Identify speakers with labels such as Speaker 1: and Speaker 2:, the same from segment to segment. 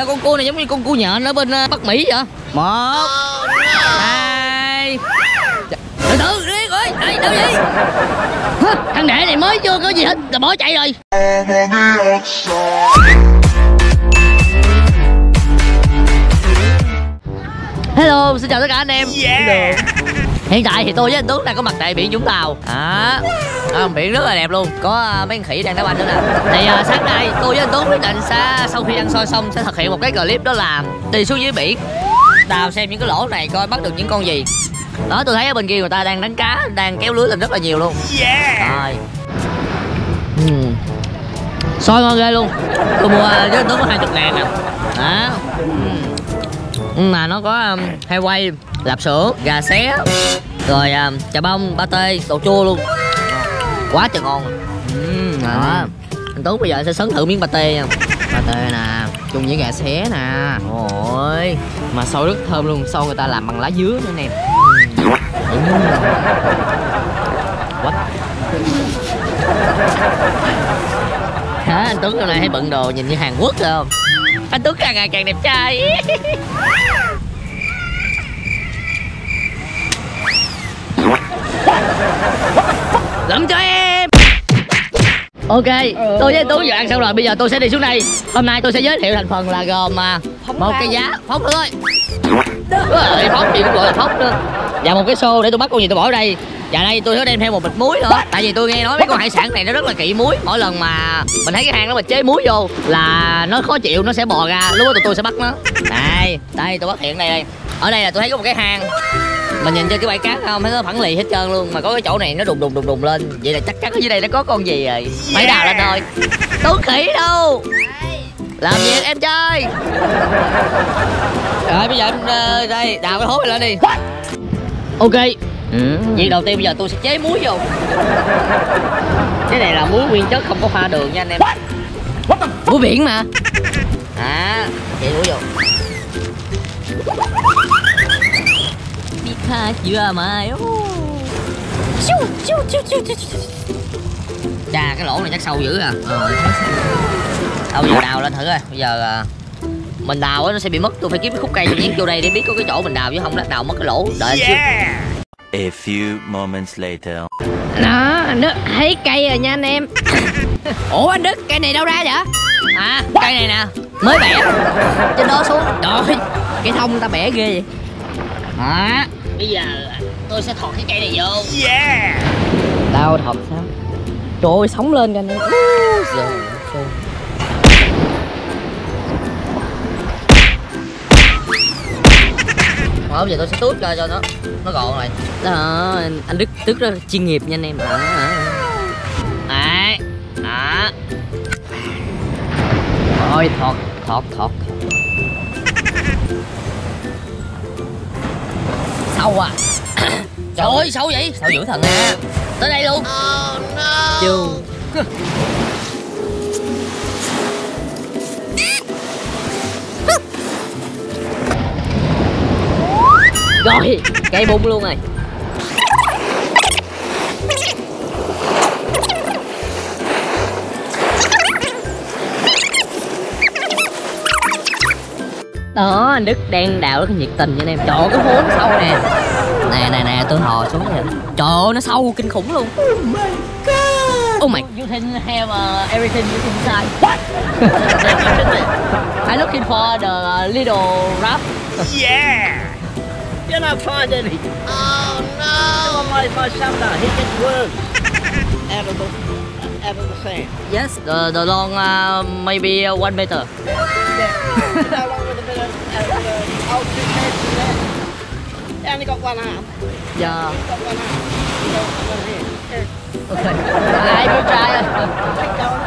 Speaker 1: sao con cua này giống như con cua nhện ở bên ờ, bắc mỹ vậy? Một. Hai. Từ từ đi ơi đây đâu vậy Hả? thằng đệ này mới chưa có gì hết là bỏ chạy rồi. Hello, xin chào tất cả anh em.
Speaker 2: Yeah.
Speaker 1: Hiện tại thì tôi với anh Tuấn đang có mặt tại biển Vũng Tàu. À, à, Biển rất là đẹp luôn. Có à, mấy con khỉ đang đá banh nữa nè. Thì à, sáng nay tôi với anh Tuấn quyết định sẽ Sau khi ăn xôi xong sẽ thực hiện một cái clip đó là Đi xuống dưới biển. Đào xem những cái lỗ này coi bắt được những con gì. Đó tôi thấy ở bên kia người ta đang đánh cá Đang kéo lưới lên rất là nhiều luôn.
Speaker 2: Yeah.
Speaker 1: Rồi. Uhm. Xôi ngon ghê luôn. Tôi mua với anh Tuấn có 20 ngàn nè. Đó. Uhm. Nhưng mà nó có um, heo quay, lạp xưởng, gà xé Rồi um, chà bông, ba tê, đồ chua luôn. Quá trời ngon
Speaker 3: Ừ,
Speaker 1: Đó. Anh Tuấn bây giờ sẽ sấn thử miếng ba tê nha.
Speaker 3: Ba tê nè chung với gà xé nè.
Speaker 1: Ôi.
Speaker 3: Mà xôi rất thơm luôn xôi người ta làm bằng lá dứa nữa nè.
Speaker 1: Hả anh Tuấn hôm nay hay bận đồ nhìn như Hàn Quốc không Anh Tuấn càng ngày càng đẹp trai. Lắm cho em. Ok, tôi với Tuấn vừa ăn xong rồi, bây giờ tôi sẽ đi xuống đây. Hôm nay tôi sẽ giới thiệu thành phần là gồm mà một cái giá. Phóng thôi. Ơi, phóng gì cũng gọi là phóng nữa và một cái xô để tôi bắt con gì tôi bỏ ở đây. Và đây tôi sẽ đem theo một bịch muối nữa. Tại vì tôi nghe nói mấy con hải sản này nó rất là kỹ muối. Mỗi lần mà mình thấy cái hang đó mà chế muối vô Là nó khó chịu, nó sẽ bò ra. Lúc đó tụi tôi sẽ bắt nó. Đây, đây tôi bắt hiện đây đây. Ở đây là tôi thấy có một cái hang. Mình nhìn trên cái bãi cát không thấy nó phẳng lì hết trơn luôn. Mà có cái chỗ này nó đùng đùng đùng đùng lên. Vậy là chắc chắn ở dưới đây nó có con gì rồi. Phải đào lên thôi. Tuấn khỉ đâu. Làm việc em chơi? Rồi bây giờ em ờ, đây đào cái hố này lên đi ok.
Speaker 3: Ừ.
Speaker 1: việc đầu tiên bây giờ tôi sẽ chế muối vô. Cái này là muối nguyên chất không có pha đường nha anh em. Muối biển mà. À chế muối vô. Pika chưa mà Chà cái lỗ này chắc sâu dữ à. Ờ. Đâu giờ đào lên thử coi. Bây giờ à, Mình đào á nó sẽ bị mất Tôi phải kiếm cái khúc cây tôi nhét vô đây để biết có cái chỗ mình đào chứ không nó đào mất cái lỗ. Đợi anh xíu.
Speaker 2: Yeah.
Speaker 4: A few moments later.
Speaker 3: đó anh đức thấy cây rồi nha anh em. Ủa anh đức cây này đâu ra vậy?
Speaker 1: À cây này nè Mới bẻ. Trên đó xuống.
Speaker 3: Trời cái thông ta bẻ ghê vậy.
Speaker 1: Đó Bây giờ tôi sẽ thọt cái cây này vô.
Speaker 2: Yeah.
Speaker 3: đau thật sao? Trời ơi sống lên kìa anh em
Speaker 1: Thôi bây giờ tôi sẽ tuốt ra cho nó Nó gọn lại.
Speaker 3: Đó anh, đức tức rất chuyên nghiệp nha anh em. Đó.
Speaker 1: Đấy Đó.
Speaker 3: Ôi thọt thọt thọt.
Speaker 1: Sâu à? Trời ơi sâu vậy? Sâu dữ thần à Tới đây luôn.
Speaker 3: Chưa
Speaker 1: Rồi cây bung luôn rồi.
Speaker 3: Đó anh đức đang đào rất nhiệt tình nha anh em. Ơi, cái hố nó sâu nè.
Speaker 1: Nè nè nè tôi hò xuống nè.
Speaker 3: Trời ơi nó sâu kinh khủng luôn. Oh my
Speaker 1: You can have uh, everything you inside What? I'm looking for the little rap.
Speaker 2: Yeah.
Speaker 5: You're not find any. Oh no! My my son now he gets worms out of the out of the sand.
Speaker 1: Yes the, the long uh, maybe uh, one meter
Speaker 5: Yeah. How long with a bit of the old two there? They only got one arm.
Speaker 1: Yeah
Speaker 5: Got one arm. You got one hand. Yeah.
Speaker 1: Okay I will try
Speaker 5: Keep going.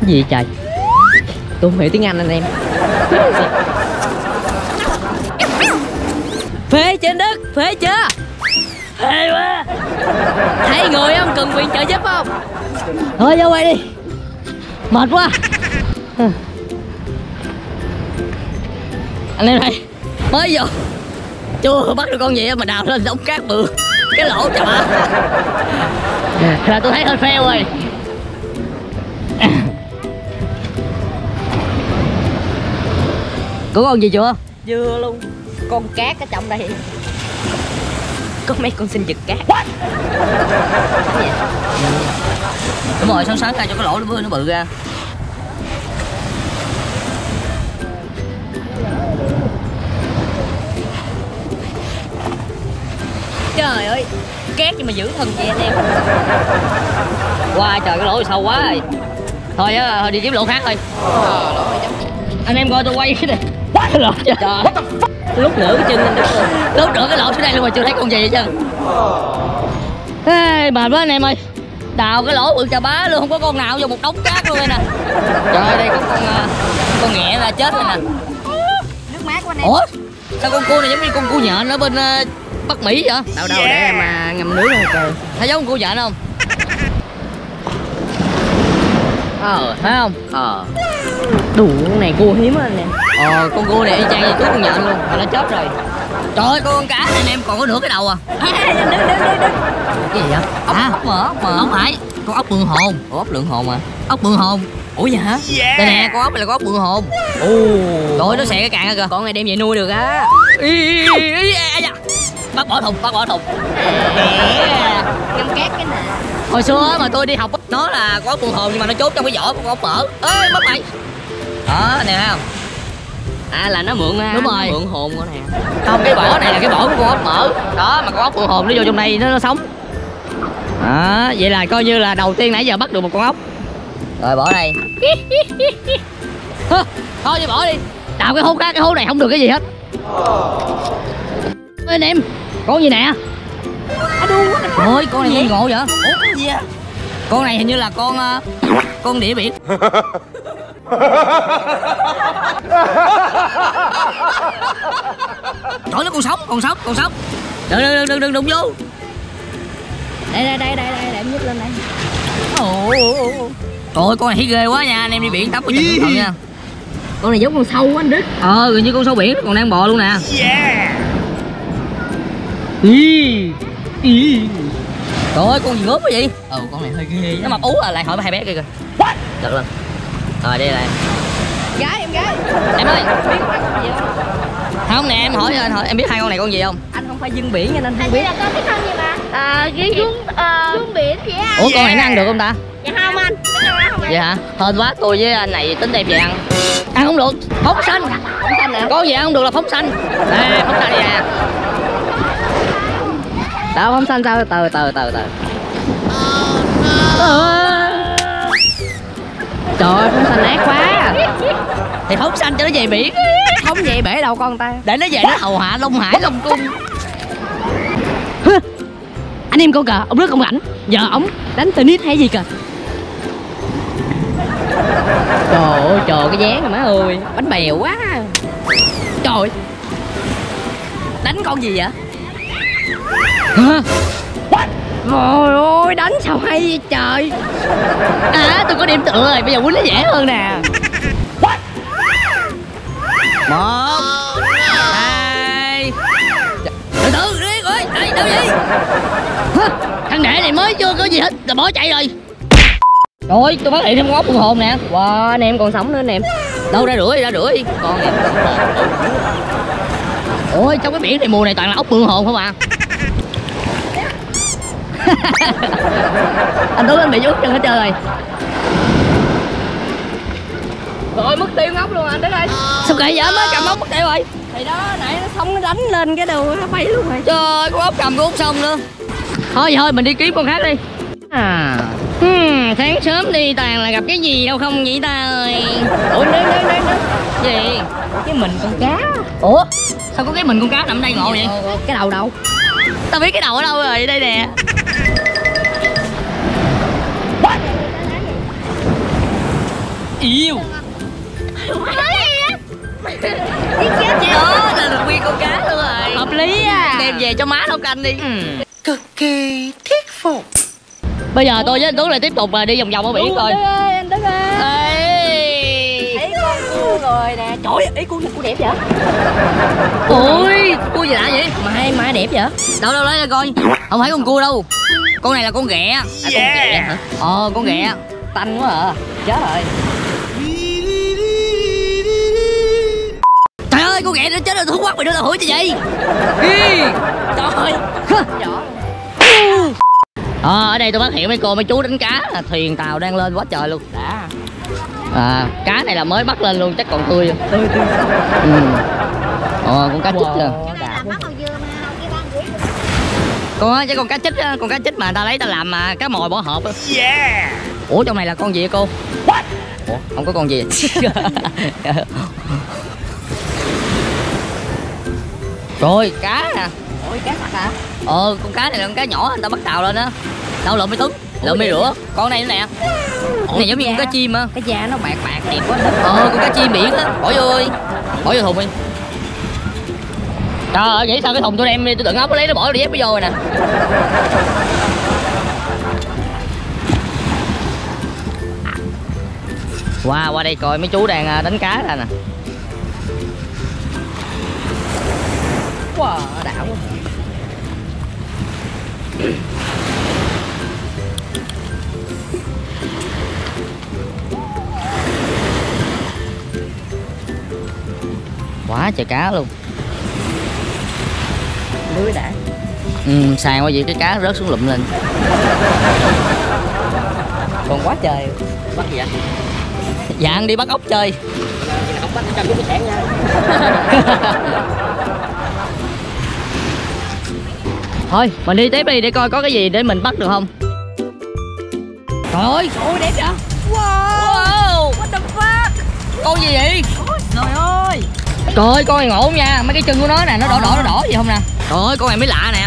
Speaker 3: Cái gì trời tôi không hiểu tiếng anh anh em phê chưa anh đức phê chưa? Phê quá. Thấy người không? Cần viện trợ giúp không?
Speaker 1: Thôi vô quay đi. Mệt quá. Anh em đây Mới vô. Chưa bắt được con gì mà đào lên đống cát bự Cái lỗ bá Là tôi thấy hơi fail rồi. Có con gì chưa?
Speaker 3: Dưa luôn Con cát ở trong đây. Có mấy con sinh vật cát.
Speaker 1: Đúng rồi sáng sáng ra cho cái lỗ nó bự nó bự ra.
Speaker 3: Trời ơi Cát nhưng mà giữ thân chị anh em.
Speaker 1: Wow, trời cái lỗ sâu quá rồi. Thôi á, thôi đi kiếm lỗ khác thôi. Anh em coi tôi quay cái này. Lỗ trời
Speaker 3: Lúc nữa cái chân đứng rồi
Speaker 1: Lúc nữa cái lỗ xuống đây luôn mà chưa thấy con gì hết trơn. Ê, mệt quá anh em ơi. Đào cái lỗ bự chà bá luôn, không có con nào vô một đống cát luôn đây nè. Trời ơi, đây có con à, con nghẹ là chết rồi nè.
Speaker 3: Nước mát của anh em.
Speaker 1: Ủa, sao con cua này giống như con cua nhện ở bên à, Bắc Mỹ vậy?
Speaker 3: Đâu đâu để em mà ngâm nước rồi trời
Speaker 1: Thấy giống con cua nhện không? Ờ, thấy không? Ờ.
Speaker 3: Đủ con này cua hiếm anh em
Speaker 1: Ờ, con cua này y chang như chú con nhện luôn, mà nó chết rồi. Trời ơi, con cá này anh em còn có nửa cái đầu à?
Speaker 3: Đứng đứng đứng đứng
Speaker 1: Cái gì vậy?
Speaker 3: Ốc,
Speaker 1: à,
Speaker 3: ốc mỡ, ốc mỡ.
Speaker 1: Không phải, con ốc bượng hồn.
Speaker 3: Ủa ốc lượng hồn à
Speaker 1: Ốc bượng hồn.
Speaker 3: Ủa vậy hả?
Speaker 1: Đây nè, con ốc này là con ốc bượng hồn.
Speaker 3: Ồ.
Speaker 1: Trời ơi, nó xẻ cái càng ra kìa.
Speaker 3: Con này đem về nuôi được á.
Speaker 1: Bắt bỏ thùng, bắt bỏ thùng.
Speaker 3: Ngâm cát cái nè.
Speaker 1: Hồi xưa mà tôi đi học nó là con ốc bượng hồn nhưng mà nó trốn trong cái vỏ con ốc mỡ Ê, mất mày. Đó, nè thấy không?
Speaker 3: À là nó mượn á
Speaker 1: Đúng rồi.
Speaker 3: nó Mượn hồn của nè
Speaker 1: Không, cái vỏ này là cái vỏ của con ốc mỡ Đó, mà con ốc bượng hồn nó vô trong đây nó, nó sống. Đó, vậy là coi như là đầu tiên nãy giờ bắt được một con ốc. Rồi bỏ đây. Thôi đi bỏ đi. Đào cái hố khác, cái hố này không được cái gì hết. Ê, anh em Con gì nè?
Speaker 3: À
Speaker 1: Ôi, con này ngộ vậy?
Speaker 3: Ủa cái gì à
Speaker 1: Con này hình như là con ờ, Con đĩa biển Trời nó còn sống, còn sống, còn sống. Đừng, đừng, đừng, đừng đụng vô.
Speaker 3: Đây đây đây đây đây để em nhấc lên đây.
Speaker 1: Ồ, Trời ơi, con này thấy ghê quá nha, anh em đi biển tắm có chừng cẩn thận nha.
Speaker 3: Con này giống con sâu á anh Đức.
Speaker 1: Ờ, gần như con sâu biển nó còn đang bò luôn nè. Ý, ý. Trời ơi, con gì ngớp quá vậy?
Speaker 3: Ừ con này hơi ghê.
Speaker 1: Nó mập ú à, lại hỏi hai bé kia kìa. Được luôn Rồi, đây này
Speaker 3: Gái em gái.
Speaker 1: Em ơi,
Speaker 3: gì không
Speaker 1: nè, em hỏi anh hỏi em biết hai con này con gì không?
Speaker 3: Anh không phải dân biển nên anh không
Speaker 2: Anh
Speaker 3: biết.
Speaker 2: là con biết con gì mà? À, cái xuống xuống biển thì ăn
Speaker 1: Ủa con này nó ăn được không ta?
Speaker 2: dạ không anh. Cái này ăn không
Speaker 1: Vậy hả? Hên quá tôi với anh này tính đem về ăn. Ăn không được, phóng xanh Phóng xanh nè Con gì ăn không được là phóng xanh Đây, phóng xanh nè
Speaker 3: Đâu không xanh sao? Từ từ từ từ Trời ơi không xanh ác quá.
Speaker 1: Thì phóng xanh cho nó về biển.
Speaker 3: Không vậy bể đâu con ta.
Speaker 1: Để nó về nó hầu hạ Long Hải, Long Cung.
Speaker 3: Anh em con cờ ông rất không rảnh Giờ ổng đánh tennis hay gì kìa. Trời ơi trời cái dáng rồi má ơi. Bánh bèo quá. Trời. Đánh con gì vậy?
Speaker 1: Hả?
Speaker 3: Trời ơi đánh sao hay vậy trời?
Speaker 1: À tôi có điểm tựa rồi, bây giờ quýnh nó dễ hơn nè. Một Hai. Từ từ đi ơi, đây đâu vậy? Thằng đệ này mới chưa có gì hết, là bỏ chạy rồi. Rồi, tôi phát hiện thêm con ốc bừng hồn nè.
Speaker 3: Wow anh em còn sống nữa anh em.
Speaker 1: Đâu ra rửa đi, ra rửa đi Con này Ôi, trong cái biển này mùa này toàn là ốc bừng hồn không à anh Tuấn anh bị út chân hết trơn rồi.
Speaker 3: Rồi mất tiêu ngốc luôn anh Đức ơi
Speaker 1: sao kệ vậy? Mới cầm ốc mất tiêu rồi.
Speaker 3: Thì đó nãy nó sống nó đánh lên cái đầu nó bay luôn rồi.
Speaker 1: Trời ơi con ốc cầm con út xong nữa thôi thôi mình đi kiếm con khác đi. À hmm, sáng sớm đi toàn là gặp cái gì đâu không vậy ta ơi?
Speaker 3: Ủa nướng nướng nướng
Speaker 1: gì?
Speaker 3: Cái mình con cá.
Speaker 1: Ủa sao có cái mình con cá nằm đây ngộ vậy?
Speaker 3: Cái đầu đâu?
Speaker 1: Tao biết cái đầu ở đâu rồi đây nè yêu. Đó là được nguyên con cá luôn rồi
Speaker 3: Hợp lý à.
Speaker 1: Đem về cho má nấu canh đi.
Speaker 5: Cực kỳ thuyết phục.
Speaker 1: bây giờ tôi với anh Tuấn lại tiếp tục là đi vòng vòng ở biển coi.
Speaker 3: ơi anh Đức ơi
Speaker 1: Ê.
Speaker 3: Thấy con cua rồi nè. Trời ơi ý cua này cua đẹp vậy?
Speaker 1: Ui cua gì lạ vậy?
Speaker 3: Mà hai má đẹp vậy?
Speaker 1: Đâu đâu lấy ra coi. Không phải con cua đâu. Con này là con ghẹ.
Speaker 3: À con ghẹ hả?
Speaker 1: Ờ con ghẹ.
Speaker 3: Tanh quá à. Chết rồi
Speaker 1: con ghẹ nó chết rồi tôi quát mày đưa là hủi cho gì Ý, trời Ờ, ở đây tôi phát hiện mấy cô mấy chú đánh cá thuyền tàu đang lên quá trời luôn. Đã. À cá này là mới bắt lên luôn chắc còn tươi tươi tươi. Ừ. ờ con cá chích kìa. Con ơi chứ con cá chích á, con cá chích mà người ta lấy ta làm mà cá mồi bỏ hộp á.
Speaker 5: Yeah.
Speaker 1: ủa trong này là con gì vậy cô? Ủa không có con gì rồi cá nè
Speaker 3: ôi cá mặt hả
Speaker 1: ờ con cá này là con cá nhỏ người ta bắt tàu lên á. Đâu lượm mới tứng lượm mới rửa. con này nữa nè. Con này giống như con cá chim á.
Speaker 3: cái da nó bạc bạc đẹp quá.
Speaker 1: Ờ con cá chim biển á. Bỏ vô đi. Bỏ vô thùng đi. Trời ơi nghĩ sao cái thùng tôi đem đi tôi đựng ốc lấy nó bỏ đi dép nó vô rồi nè. Qua qua đây coi mấy chú đang à, đánh cá ra nè
Speaker 3: wow đã quá.
Speaker 1: Quá trời cá luôn.
Speaker 3: Lưới đã.
Speaker 1: Ừ, sàn qua vậy cái cá rớt xuống lụm lên.
Speaker 3: Còn quá trời.
Speaker 5: Bắt gì vậy?
Speaker 1: dạng đi bắt ốc chơi.
Speaker 5: Không bắt cho cái sản nha.
Speaker 1: thôi mình đi tiếp đi để coi có cái gì để mình bắt được không. Trời ơi
Speaker 3: ôi đẹp vậy.
Speaker 1: Wow.
Speaker 3: What the fuck?
Speaker 1: Con gì vậy?
Speaker 3: Trời ơi.
Speaker 1: Trời ơi con này ngộ nha. Mấy cái chân của nó nè nó đỏ đỏ đỏ đỏ gì không nè. Trời ơi con này mới lạ nè